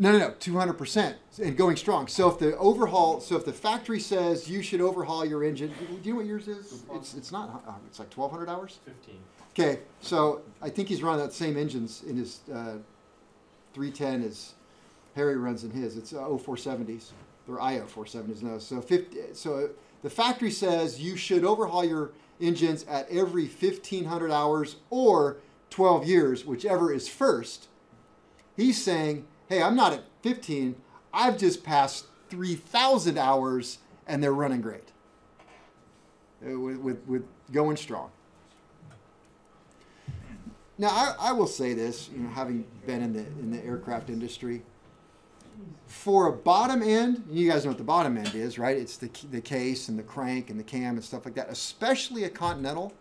No, no, no, two hundred percent, and going strong. So if the overhaul, so if the factory says you should overhaul your engine, do you know what yours is? It's it's not. uh, It's like twelve hundred hours. Fifteen. Okay, so I think he's running that same engines in his uh, 310 as Harry runs in his. It's uh, 0470s or IO 470s. No, so 50. So the factory says you should overhaul your engines at every 1500 hours or 12 years, whichever is first. He's saying, hey, I'm not at 15. I've just passed 3,000 hours and they're running great. Uh, With, with, with going strong. Now, I, I will say this, you know, having been in the in the aircraft industry, for a bottom end, you guys know what the bottom end is, right? It's the the case and the crank and the cam and stuff like that. Especially a Continental,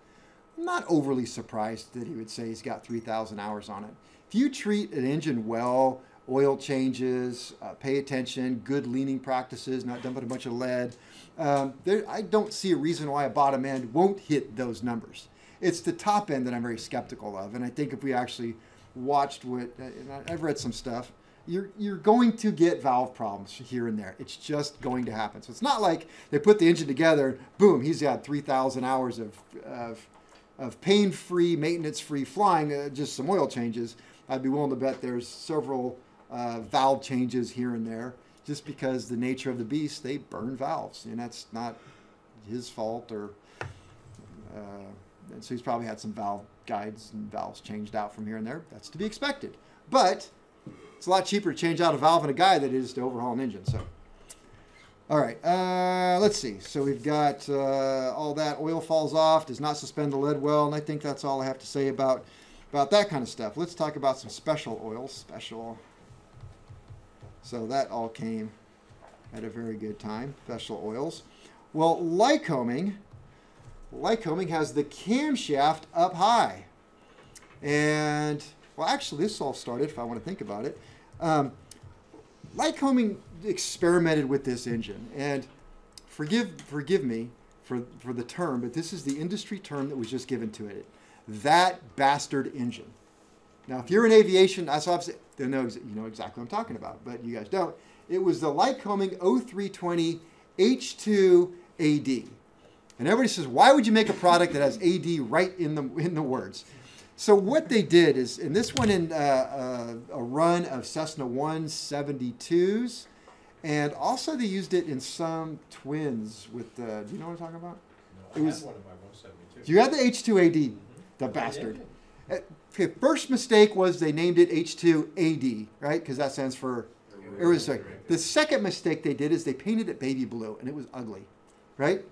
I'm not overly surprised that he would say he's got 3,000 hours on it. If you treat an engine well, oil changes, uh, pay attention, good leaning practices, not dumping a bunch of lead, um, there, I don't see a reason why a bottom end won't hit those numbers. It's the top end that I'm very skeptical of, and I think if we actually watched what, uh, and I've read some stuff, you're you're going to get valve problems here and there. It's just going to happen. So it's not like they put the engine together, boom, he's got 3,000 hours of of, of pain-free, maintenance-free flying, uh, just some oil changes. I'd be willing to bet there's several uh, valve changes here and there, just because the nature of the beast, they burn valves, and that's not his fault or. Uh, and so he's probably had some valve guides and valves changed out from here and there. That's to be expected. But it's a lot cheaper to change out a valve in a guide than it is to overhaul an engine. So, all right, uh, let's see. So we've got uh, all that. Oil falls off, does not suspend the lead well, and I think that's all I have to say about about that kind of stuff. Let's talk about some special oils. Special. So that all came at a very good time. Special oils. Well, Lycoming. Lycoming has the camshaft up high. And, well, actually, this all started, if I want to think about it. Um, Lycoming experimented with this engine. And forgive, forgive me for, for the term, but this is the industry term that was just given to it. That bastard engine. Now, if you're in aviation, that's obviously, they know, you know exactly what I'm talking about, but you guys don't. It was the Lycoming 0320 H2 AD. And everybody says, why would you make a product that has AD right in the in the words? So what they did is, and this went in uh, uh, a run of Cessna 172s, and also they used it in some twins with the. Do you know what I'm talking about? No, It I was- had one of my one seventy-two. You had the H2AD, the bastard. Okay, first mistake was they named it H2AD, right? Because that stands for Aerosolid. The second mistake they did is they painted it baby blue, and it was ugly, right?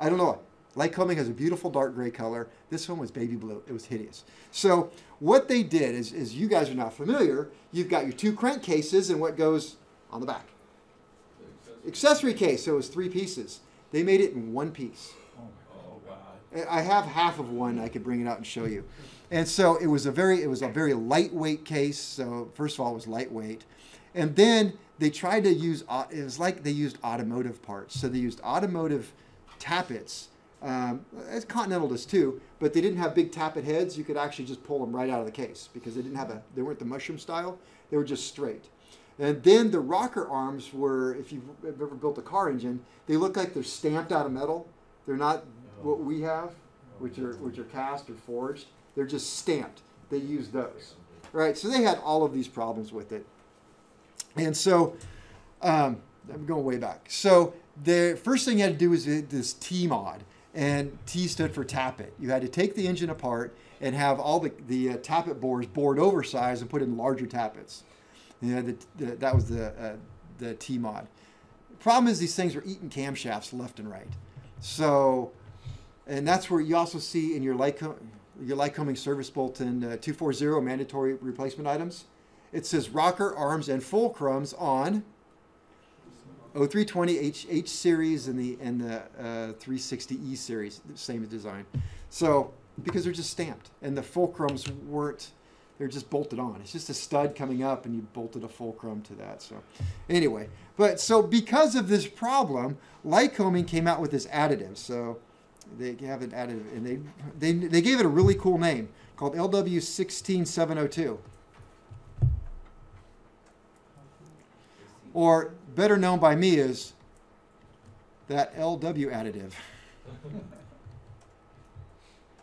I don't know. Lycoming has a beautiful dark gray color. This one was baby blue. It was hideous. So what they did is, is you guys are not familiar. You've got your two crankcases and what goes on the back. Accessory case. So it was three pieces. They made it in one piece. Oh, God. I have half of one. I could bring it out and show you. And so it was a very it was a very lightweight case. So first of all, it was lightweight, and then they tried to use it was like they used automotive parts. So they used automotive tappets. Um, as Continental does too, but they didn't have big tappet heads. You could actually just pull them right out of the case because they didn't have a they weren't the mushroom style. They were just straight. And then the rocker arms were, if you've ever built a car engine, they look like they're stamped out of metal. They're not what we have, which are which are cast or forged. They're just stamped. They use those, right? So they had all of these problems with it. And so, um, I'm going way back. So the first thing you had to do was this T mod, and T stood for tappet. You had to take the engine apart and have all the the uh, tappet bores bored oversized and put in larger tappets. You the, the, that was the uh, the T mod. Problem is these things were eating camshafts left and right. So, and that's where you also see in your Lycom, your Lycoming service bulletin uh, 240 mandatory replacement items. It says rocker arms and fulcrums on 0320 H, H series and the and the uh, 360E series, the same design. So because they're just stamped and the fulcrums weren't, they're just bolted on. It's just a stud coming up and you bolted a fulcrum to that. So anyway, but so because of this problem, Lycoming came out with this additive. So they have an additive and they they they gave it a really cool name called LW16702. or better known by me as that LW additive.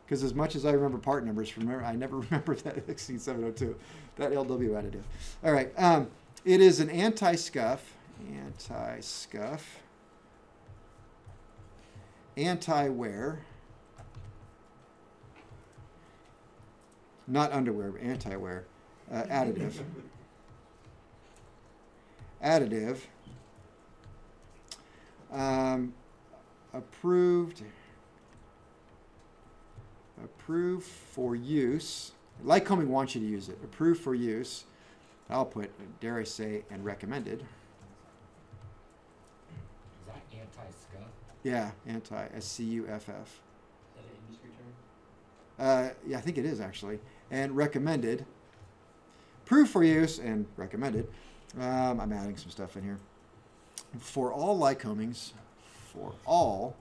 Because as much as I remember part numbers, remember I never remember that 16702, that LW additive. All right, um, it is an anti-scuff, anti-scuff, anti-wear, not underwear, but anti-wear, uh, additive, additive, um, approved approved for use. Lycoming wants you to use it. Approved for use. I'll put, dare I say, and recommended. Is that anti-scuff? Yeah, anti S C U F F. Is that an industry term? Uh, yeah, I think it is actually. And recommended. proof for use and recommended. Um, I'm adding some stuff in here. For all Lycomings, for all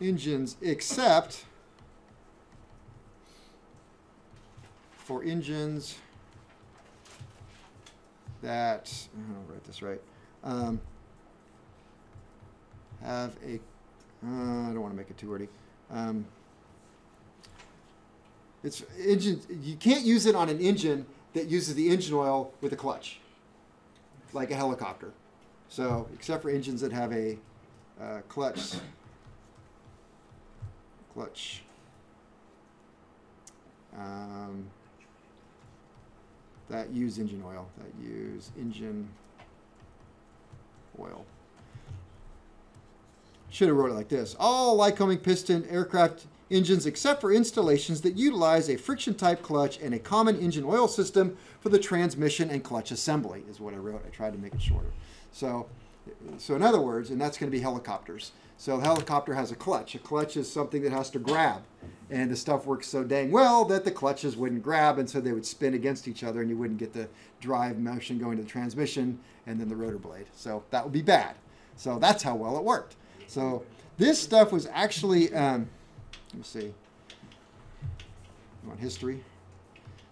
engines except for engines that I'll write this right um, have a uh, I don't want to make it too wordy. Um, it's engine. You can't use it on an engine that uses the engine oil with a clutch, like a helicopter. So, except for engines that have a uh, clutch clutch. Um, that use engine oil. That use engine oil. Should have wrote it like this. All Lycoming piston aircraft engines except for installations that utilize a friction type clutch and a common engine oil system for the transmission and clutch assembly is what I wrote. I tried to make it shorter. So, so in other words, and that's going to be helicopters. So the helicopter has a clutch. A clutch is something that has to grab. And the stuff works so dang well that the clutches wouldn't grab, and so they would spin against each other, and you wouldn't get the drive motion going to the transmission and then the rotor blade. So that would be bad. So that's how well it worked. So this stuff was actually, um, let me see, on history.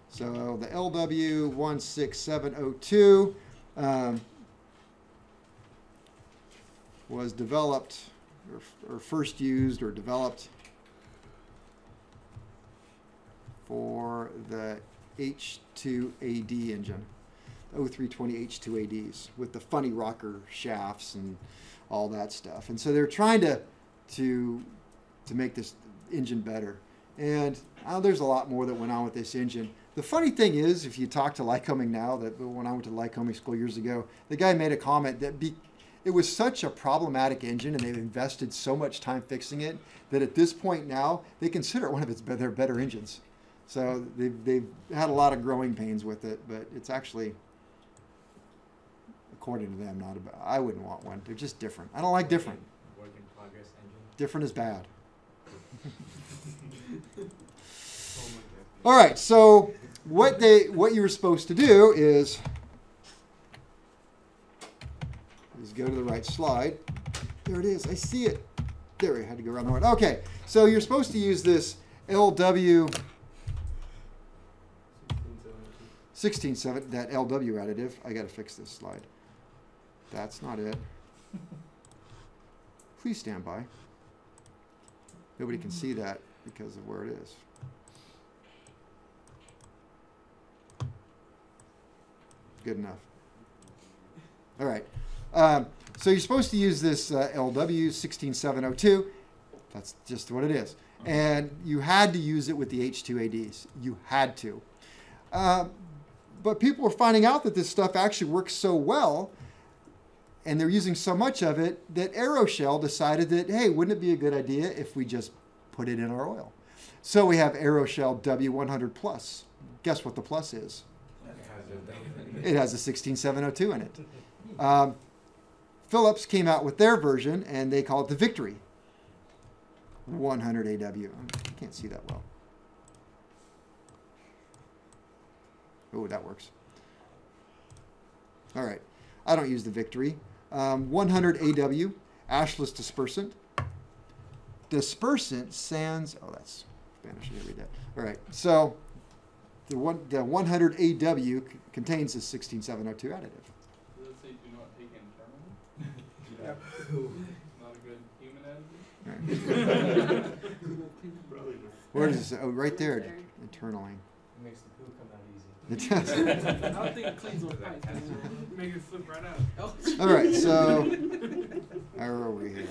So the LW16702 um, was developed or, or first used or developed for the H2AD engine, 0320 H2ADs with the funny rocker shafts and all that stuff. And so they're trying to to to make this engine better. And uh, there's a lot more that went on with this engine. The funny thing is, if you talk to Lycoming now, that when I went to Lycoming school years ago, the guy made a comment that be, it was such a problematic engine, and they've invested so much time fixing it that at this point now they consider it one of its their better engines. So they've, they've had a lot of growing pains with it, but it's actually, according to them, not about. I wouldn't want one. They're just different. I don't like different. Work in progress engine. Different is bad. All right, so what they what you were supposed to do is is go to the right slide. There it is. I see it. There, I had to go around the horn. Okay, so you're supposed to use this LW 167, that LW additive. I got to fix this slide. That's not it. Please stand by. Nobody can see that because of where it is. Good enough. All right. Um, so you're supposed to use this uh, LW 16702. That's just what it is. And you had to use it with the H2ADs. You had to. Uh, but people were finding out that this stuff actually works so well and they're using so much of it that Aeroshell decided that, hey, wouldn't it be a good idea if we just put it in our oil? So we have Aeroshell W100 Plus. Guess what the plus is? It has a 16702 in it. Um, Phillips came out with their version and they call it the Victory 100 AW. I can't see that well. Oh, that works. All right. I don't use the Victory. Um, 100 AW, ashless dispersant. Dispersant sans, oh, that's Spanish. I didn't read that. All right. So the one the 100 AW contains this 16702 additive. Does it say do not take internally? Not a good human additive? Right. Where does it say? Oh, right there, internally. It makes the poo come out easy. It does. I don't think it cleans those pipes. Make it flip right out. Oh. All right, so where are we here?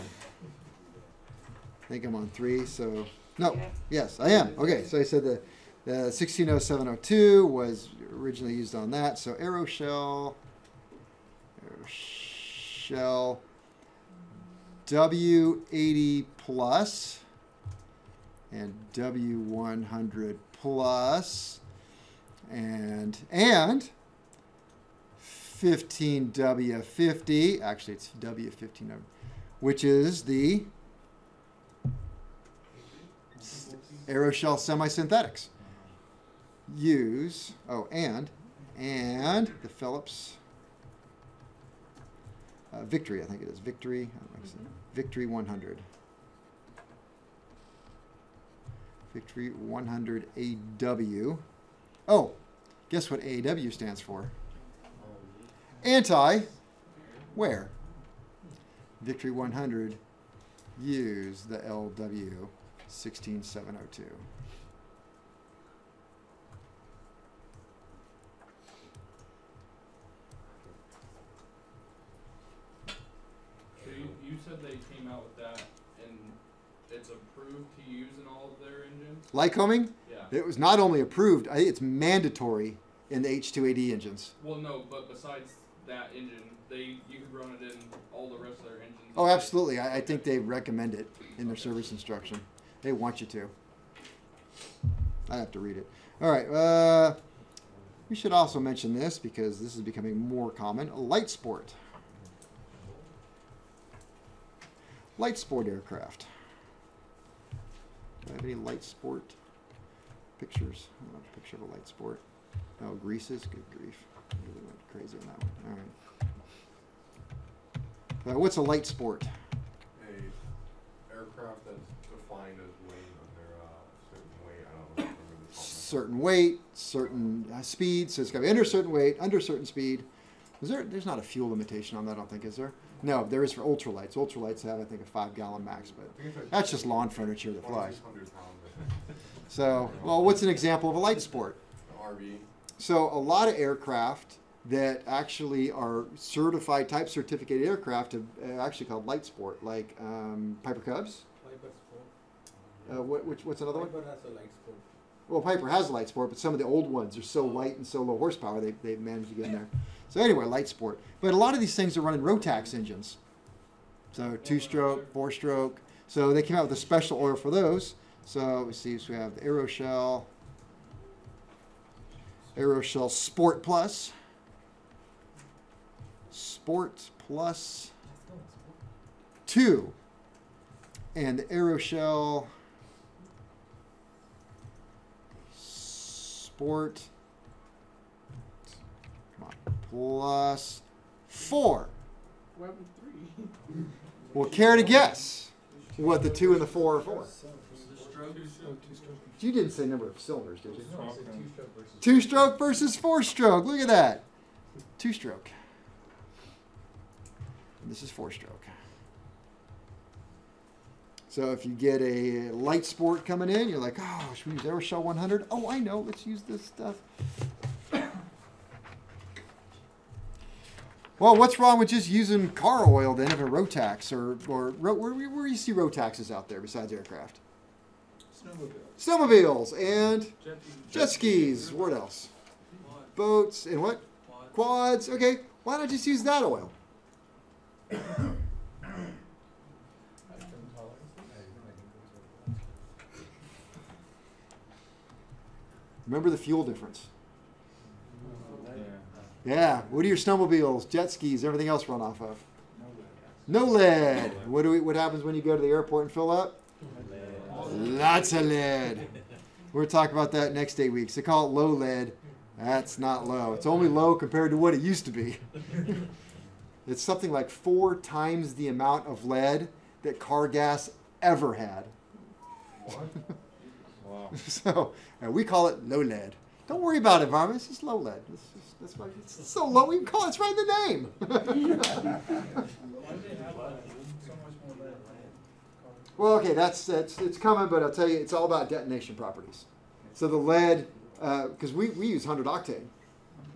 I think I'm on three. So no, yes, I am. Okay, so I said the the 160702 was originally used on that. So Aeroshell, arrow shell, W80 plus, and W100 plus, and and 15W50. Actually, it's W15, which is the aeroshell semi-synthetics. Use oh and and the Phillips uh, Victory, I think it is Victory. Victory 100. Victory 100 AW. Oh, guess what AW stands for? Anti wear? Victory 100 use the LW 16702. So you, you said they came out with that and it's approved to use in all of their engines? Lycoming, Yeah. it was not only approved, I think it's mandatory in the H2AD engines. Well, no, but besides that engine, they you could run it in all the rest of their engines. Oh, absolutely. I, I think they recommend it in their service instruction. They want you to. I have to read it. All right. Uh, we should also mention this because this is becoming more common. Light sport. Light sport aircraft. Do I have any light sport pictures? I don't have a picture of a light sport. Oh, Greases. Good grief. I really went crazy on that one. All right. Uh, what's a light sport? A aircraft that's defined as weighing under a certain weight. I don't remember certain weight, certain uh, speed. So it's got to be under a certain weight, under a certain speed. Is there? There's not a fuel limitation on that. I don't think is there. No, there is for ultralights. Ultralights have I think a five gallon max, but I think it's like that's just lawn furniture that flies. So, well, what's an example of a light sport? RV. So a lot of aircraft that actually are certified type certificated aircraft have uh, actually called light sport, like um, Piper Cubs. Piper Sport. Uh, what, which, what's another one? Piper has a light sport. Well, Piper has a light sport, but some of the old ones are so light and so low horsepower they they managed to get in there. So anyway, light sport. But a lot of these things are running Rotax engines. So two stroke, four stroke. So they came out with a special oil for those. So we see so we have the Aeroshell, Aeroshell Sport Plus, Sport Plus two, and the Aeroshell Sport plus four. What happened to three? Well, care to guess what the two and the four are for? You didn't say number of cylinders, did you? No, it's a two-stroke versus. Two stroke versus four stroke. Look at that. Two stroke. And this is four stroke. So if you get a light sport coming in, you're like, oh, should we use Aeroshell 100? Oh, I know. Let's use this stuff. Well, what's wrong with just using car oil then if a Rotax or, or ro- where, where, where do you see Rotaxes out there besides aircraft? Snowmobile. Snowmobiles and Jet, jet skis. What else? Boats and what? Quads. Okay, why not just use that oil? Remember the fuel difference. Yeah. What do your snowmobiles, jet skis, everything else run off of? No lead. What do we? What happens when you go to the airport and fill up? Lead. Lots of lead. We're talking about that next eight weeks. They call it low lead. That's not low. It's only low compared to what it used to be. it's something like four times the amount of lead that car gas ever had. Wow. So uh, we call it low lead. Don't worry about it, environment. It's just low lead. It's just, that's why it's so low. We can call it. It's right in the name. Why do they have that? So much more lead. well, okay, that's that's it's coming, but I'll tell you, it's all about detonation properties. So the lead, uh, because we, we use hundred octane,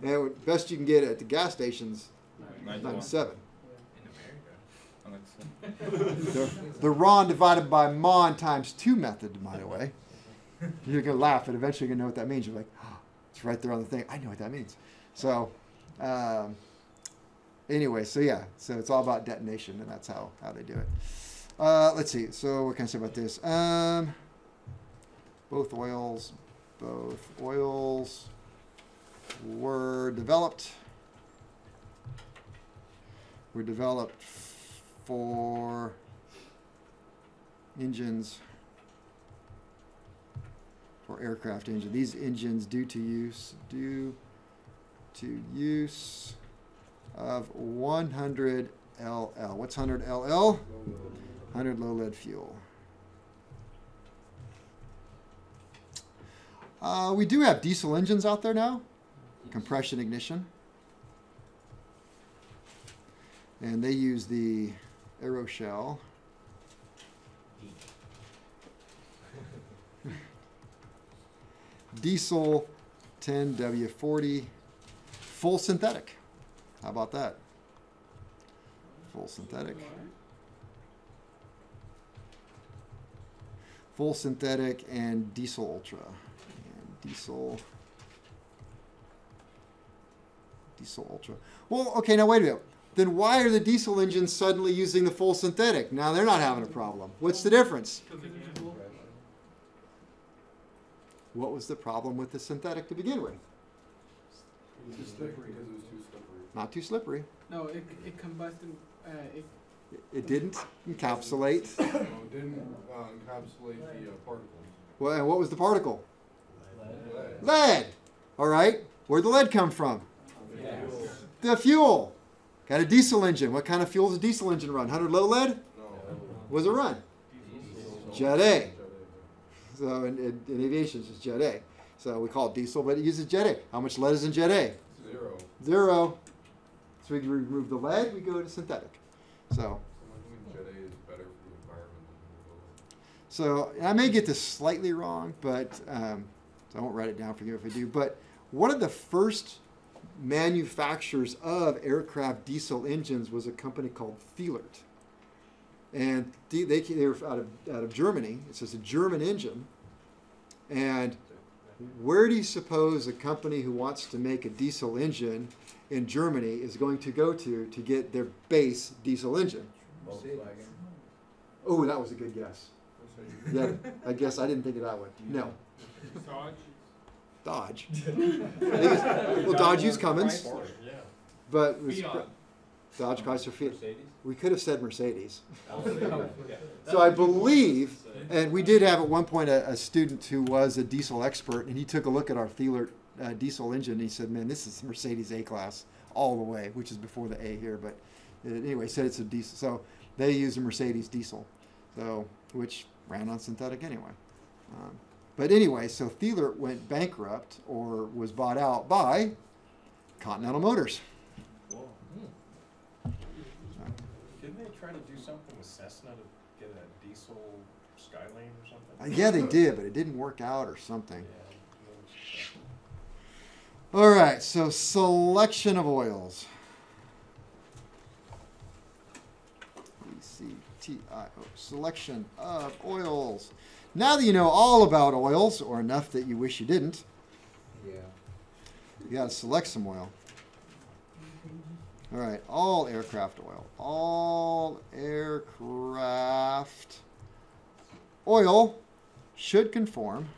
and best you can get at the gas stations, ninety-seven. The, the RON divided by MON times two method, by the way. You're gonna laugh, but eventually you're gonna know what that means. You're like, it's right there on the thing. I know what that means. So, um, anyway, so yeah, so it's all about detonation, and that's how how they do it. Uh, let's see. So what can I say about this? Um, both oils, both oils were developed. Were developed for engines for aircraft engine. These engines due to use due to use of 100 LL. What's 100 LL? 100 low lead fuel. Uh, we do have diesel engines out there now, compression ignition. And they use the Aeroshell. Diesel 10W40 full synthetic. How about that? Full synthetic. Full synthetic and diesel ultra. And diesel diesel ultra. Well, okay, now wait a minute. Then why are the diesel engines suddenly using the full synthetic? Now they're not having a problem. What's the difference? Because they can. What was the problem with the synthetic to begin with? Too slippery. Because it was too slippery. Not too slippery. No, it it combusted. Uh, it, It- It didn't encapsulate. No, it didn't uh, encapsulate the uh, particles. Well, and what was the particle? Lead. Lead. All right. Where'd the lead come from? The fuel. Got a diesel engine. What kind of fuel does a diesel engine run? 100 low lead? No. What does it run? Jet A. So in, in, in aviation, it's just Jet A. So we call it diesel, but it uses Jet A. How much lead is in Jet A? Zero. Zero. So we remove the lead, we go to synthetic. So, So I think Jet A is better for the environment than so I may get this slightly wrong, but um, so I won't write it down for you if I do. But one of the first manufacturers of aircraft diesel engines was a company called Thielert, and they, they, they were out of out of Germany. It's just a German engine, and where do you suppose a company who wants to make a diesel engine in Germany is going to go to to get their base diesel engine? Volkswagen. Oh, that was a good guess. Yeah, I guess I didn't think of that one. No, Dodge. Dodge. well, Dodge used Cummins, Yeah. but it was Fiat. Dodge Chrysler Fiat. We could have said Mercedes. So I believe, and we did have at one point a, a student who was a diesel expert, and he took a look at our Thielert uh, diesel engine. And he said, "Man, this is Mercedes A class all the way," which is before the A here. But uh, anyway, said it's a diesel. So they use a Mercedes diesel, so which ran on synthetic anyway. Um, but anyway, so Thielert went bankrupt or was bought out by Continental Motors. Whoa. Didn't they try to do something with Cessna to get a diesel Skylane or Uh, something? yeah, they did, but it didn't work out or something. Yeah. All right, so selection of oils. E C T I O. Selection of oils. Now that you know all about oils, or enough that you wish you didn't, Yeah. you got to select some oil. All right, all aircraft oil. All aircraft oil should conform.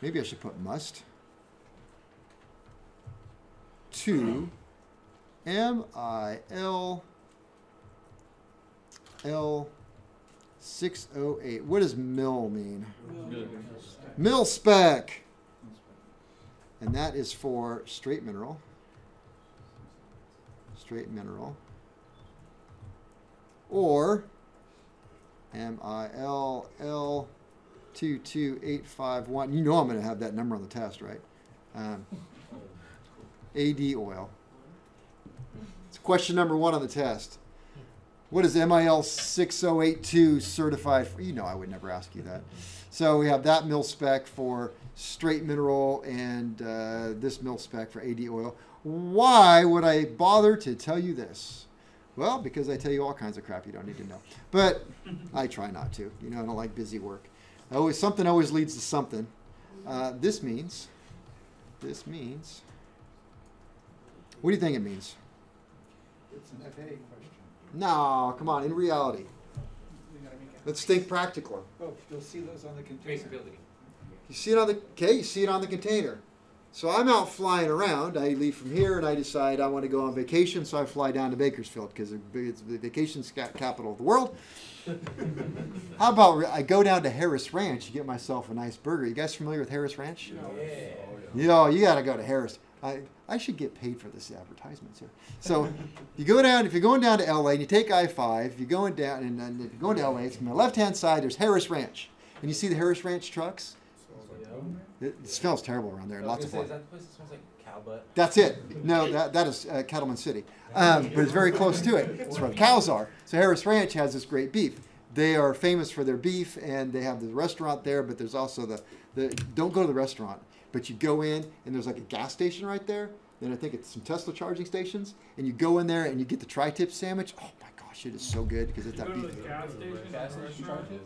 Maybe I should put must. To M I L L 608. What does mil mean? Mil spec. And that is for straight mineral. Straight mineral. Or M I L L two two eight five one. You know I'm going to have that number on the test, right? Um, AD oil. It's question number one on the test. What is MIL 6082 certified for? You know I would never ask you that. So we have that mill spec for straight mineral and uh, this mill spec for AD oil. Why would I bother to tell you this? Well, because I tell you all kinds of crap you don't need to know. But I try not to. You know, I don't like busy work. Always something always leads to something. Uh, this means. This means. What do you think it means? It's an FA question. No, come on. In reality, We gotta make it. let's think practical. Oh, you'll see those on the container. Traceability. You see it on the okay. You see it on the container. So I'm out flying around. I leave from here and I decide I want to go on vacation. So I fly down to Bakersfield because it's the vacation capital of the world. How about I go down to Harris Ranch and get myself a nice burger? You guys familiar with Harris Ranch? Oh, yeah. You know, you got to go to Harris. I, I should get paid for this advertisement here. So you go down, if you're going down to LA and you take I 5, you're going down, and, and if you're going to LA, it's on the left hand side, there's Harris Ranch. And you see the Harris Ranch trucks? It, it smells terrible around there, lots of fun. Is that the place that smells like cow butt? That's it. No, that, that is uh, Cattleman City. Um, but it's very close to it. It's where the cows are. So Harris Ranch has this great beef. They are famous for their beef, and they have the restaurant there. But there's also the, the don't go to the restaurant, but you go in, and there's like a gas station right there. Then I think it's some Tesla charging stations, and you go in there and you get the tri-tip sandwich. Oh my gosh, it is so good because it's Go that to beef. the gas station, Gas or station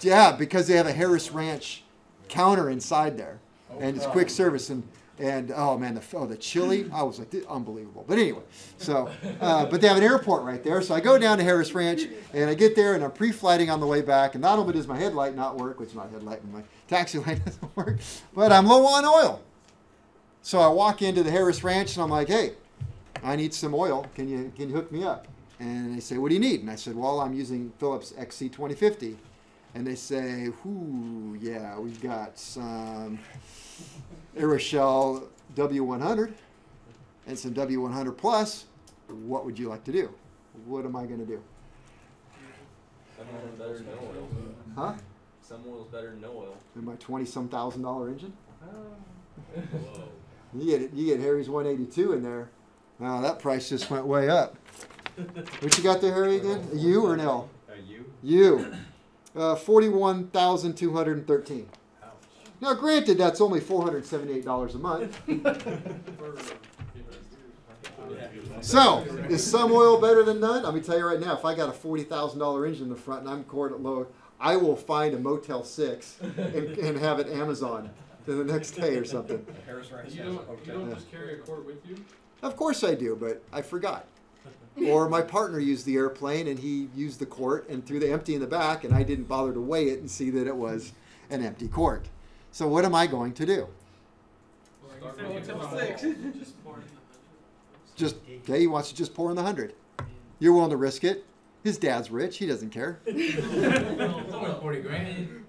Yeah, because they have a Harris Ranch counter inside there, and it's quick service and and oh man, the oh the chili, I was like unbelievable. But anyway, so uh, but they have an airport right there, so I go down to Harris Ranch and I get there and I'm pre-flighting on the way back, and not only does my headlight not work, which my headlight and my taxi light doesn't work, but I'm low on oil. So I walk into the Harris Ranch and I'm like, hey, I need some oil. Can you can you hook me up? And they say, what do you need? And I said, well, I'm using Phillips XC2050. And they say, whoo, yeah, we've got some Aeroshell W100 and some W100 Plus. What would you like to do? What am I going to do? Some oil's better than no oil. Huh? Some oil's better than no oil. In my 20 some thousand dollar engine? Whoa. You get you get Harry's 182 in there. Wow, that price just went way up. What you got there, Harry? Again, a U or an L? Uh, you? U. Uh, Forty-one thousand two hundred and thirteen. Ouch. Now, granted, that's only four hundred seventy-eight dollars a month. So, is some oil better than none? Let me tell you right now. If I got a forty thousand dollar engine in the front and I'm cord at low, I will find a Motel Six and, and have it Amazon to the next day or something. You don't, you don't just carry a quart with you? Of course I do, but I forgot. Or my partner used the airplane and he used the quart and threw the empty in the back, and I didn't bother to weigh it and see that it was an empty quart. So what am I going to do? Well, Start you with said the Motel bottom. Six. Just pour in the Just okay, he wants to just pour in the hundred. You're willing to risk it. His dad's rich; he doesn't care. It's only forty grand.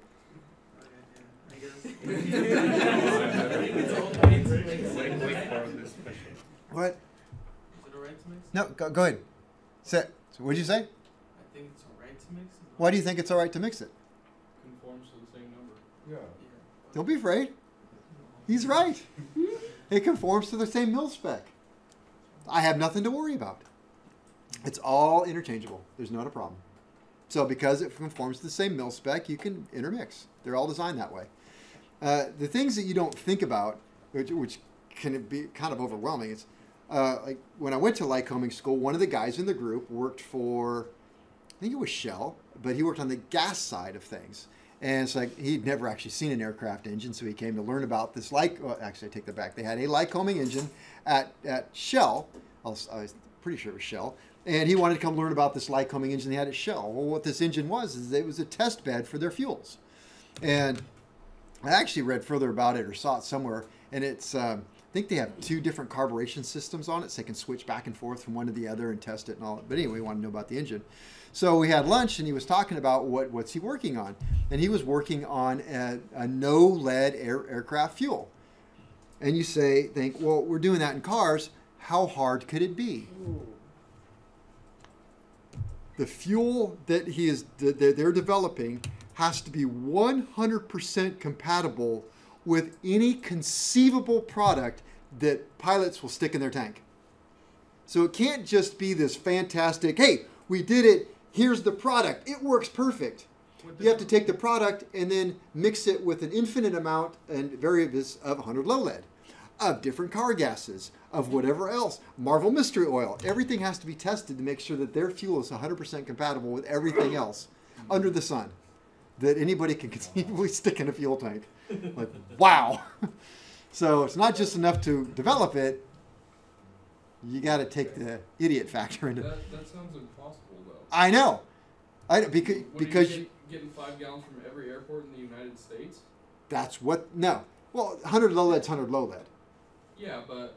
What? Is it alright to mix? No, go, go ahead. Say, so what'd you say? I think it's alright to mix. It. Why do you think it's all right to mix it? Conforms to the same number. Yeah. Don't be afraid. He's right. It conforms to the same mill spec. I have nothing to worry about. It's all interchangeable. There's not a problem. So because it conforms to the same mill spec, you can intermix. They're all designed that way. Uh, the things that you don't think about, which, which can be kind of overwhelming, is uh, like when I went to Lycoming school, one of the guys in the group worked for, I think it was Shell, but he worked on the gas side of things. And it's like he'd never actually seen an aircraft engine, so he came to learn about this. Like, well, actually, I take that back. They had a Lycoming engine at, at Shell. I was, I was pretty sure it was Shell. And he wanted to come learn about this Lycoming engine they had at Shell. Well, what this engine was is it was a test bed for their fuels. And I actually read further about it or saw it somewhere, and it's um, I think they have two different carburation systems on it, so they can switch back and forth from one to the other and test it and all. But anyway, we want to know about the engine. So we had lunch, and he was talking about what what's he working on, and he was working on a, a no lead air, aircraft fuel. And you say, think, well, we're doing that in cars. How hard could it be? The fuel that he is that they're developing has to be 100% compatible with any conceivable product that pilots will stick in their tank. So it can't just be this fantastic, hey, we did it, here's the product, it works perfect. You have to take the product and then mix it with an infinite amount and variables of 100 low lead, of different car gases, of whatever else, Marvel Mystery Oil. Everything has to be tested to make sure that their fuel is 100% compatible with everything else under the sun that anybody can conceivably stick in a fuel tank. Like, wow. So it's not just enough to develop it, you got to take the idiot factor into That, that sounds impossible though. I know. I because What, because are you get- getting five gallons from every airport in the United States? that's what no. Well, 100 low lead's 100 low lead. Yeah, but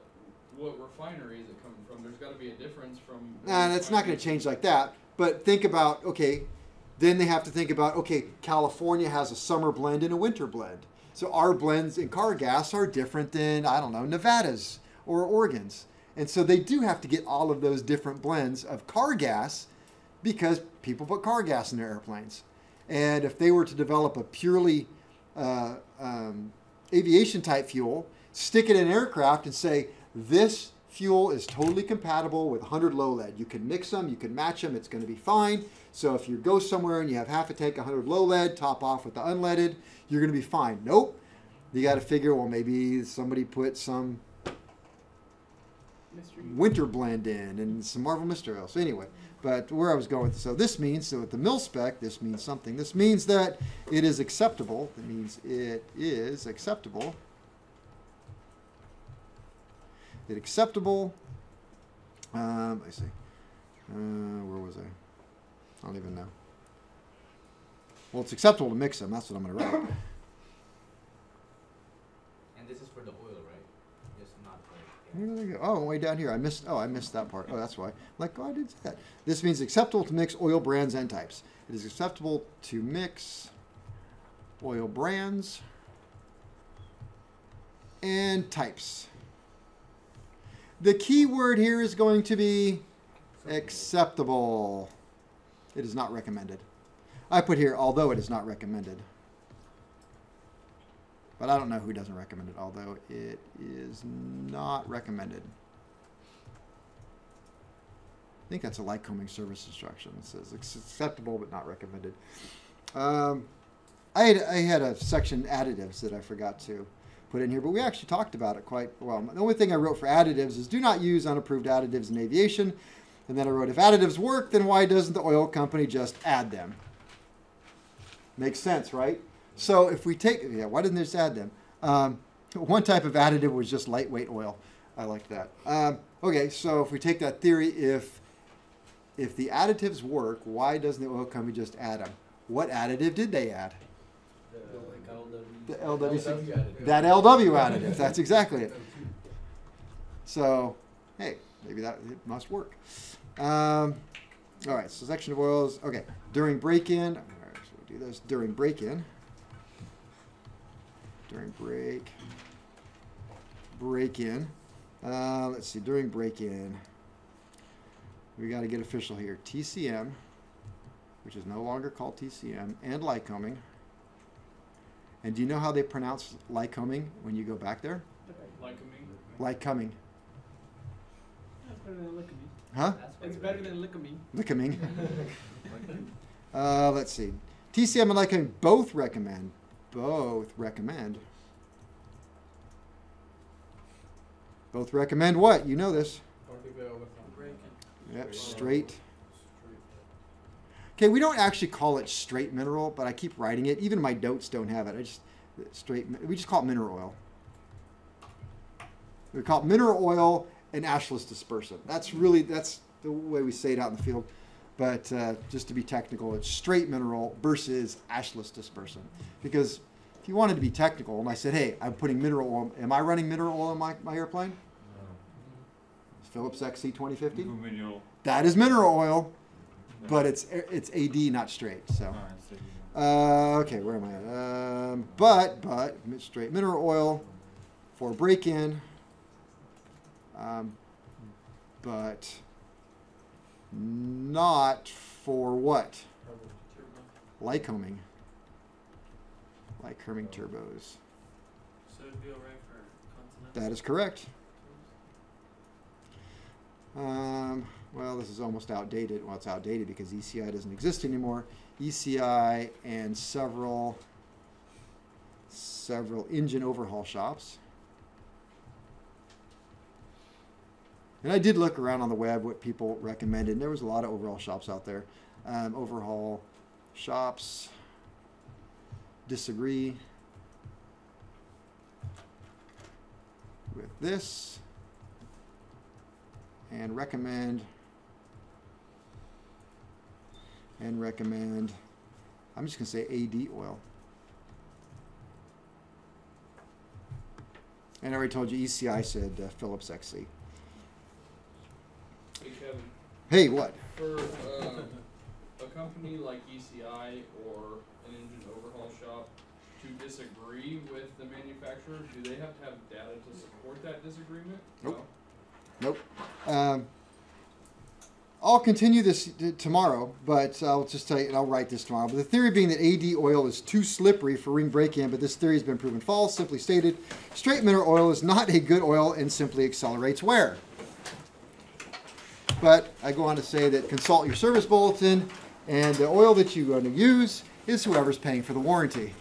what refinery is it coming from? There's got to be a difference from. Nah, that's not going to change like that. But think about okay, then they have to think about okay, California has a summer blend and a winter blend. So our blends in car gas are different than I don't know Nevada's or Oregon's, and so they do have to get all of those different blends of car gas because people put car gas in their airplanes. And if they were to develop a purely uh, um, aviation type fuel, stick it in an aircraft and say, this fuel is totally compatible with 100 low lead. You can mix them, you can match them, it's going to be fine. So if you go somewhere and you have half a tank 100 low lead, top off with the unleaded, you're going to be fine. Nope. You got to figure, well, maybe somebody put some Mystery. winter blend in and some Marvel Mystery Oil. So anyway, but where I was going with so this means so with the mill spec, this means something. This means that it is acceptable. It means it is acceptable. It acceptable. Um, I see. Uh, where was I? I don't even know. Well, it's acceptable to mix them. That's what I'm going to write. And this is for the oil, right? Just not like. Where did I go? Oh, way down here. I missed. Oh, I missed that part. Oh, that's why. Like, oh, I did that. This means acceptable to mix oil brands and types. It is acceptable to mix oil brands and types. The key word here is going to be acceptable. It is not recommended. I put here, although it is not recommended. But I don't know who doesn't recommend it, although it is not recommended. I think that's a Lycoming service instruction. It says acceptable but not recommended. Um, I, had, I had a section additives that I forgot to put in here, but we actually talked about it quite well. The only thing I wrote for additives is do not use unapproved additives in aviation. And then I wrote, if additives work, then why doesn't the oil company just add them? Makes sense, right? So if we take, yeah, why didn't they just add them? Um, one type of additive was just lightweight oil. I like that. Um, okay, so if we take that theory, if if the additives work, why doesn't the oil company just add them? What additive did they add? The LWC. That LW additive. That's exactly it. So, hey, maybe that it must work. Um, all right, so section of oils. Okay, during break-in. All right, so we'll do this during break-in. During break. Break-in. Uh, let's see. During break-in, we got to get official here. TCM, which is no longer called TCM, and Lycoming. And do you know how they pronounce Lycoming when you go back there? Like me. Lycoming. That's better than look. Huh? It's better than look at me. Lycoming. uh, let's see. TCM and Lycoming both recommend. Both recommend. Both recommend what? You know this. Yep, straight. Okay, we don't actually call it straight mineral, but I keep writing it. Even my notes don't have it. I just straight. We just call it mineral oil. We call it mineral oil and ashless dispersant. That's really that's the way we say it out in the field. But uh, just to be technical, it's straight mineral versus ashless dispersant. Because if you wanted to be technical, and I said, "Hey, I'm putting mineral oil. Am I running mineral oil in my, my airplane?" Phillips XC 2050. That is mineral oil, but it's it's AD, not straight. So. Uh, okay, where am I at? Um, but, but, straight mineral oil for break-in, um, but not for what? Lycoming. like Herming turbos. So it'd be alright for Continental. That is correct. Um, well, this is almost outdated. Well, it's outdated because ECI doesn't exist anymore. ECI and several several engine overhaul shops. And I did look around on the web what people recommended. And there was a lot of overhaul shops out there. Um, overhaul shops disagree with this and recommend and recommend I'm just going to say AD oil. And I already told you ECI said uh, Phillips XC. Hey what? for uh, a company like ECI or an engine overhaul shop to disagree with the manufacturer, do they have to have data to support that disagreement? Nope. No? Nope. Um, I'll continue this tomorrow, but I'll just tell you, and I'll write this tomorrow. But the theory being that AD oil is too slippery for ring break-in, but this theory has been proven false. Simply stated, straight mineral oil is not a good oil and simply accelerates wear. But I go on to say that consult your service bulletin, and the oil that you're going to use is whoever's paying for the warranty.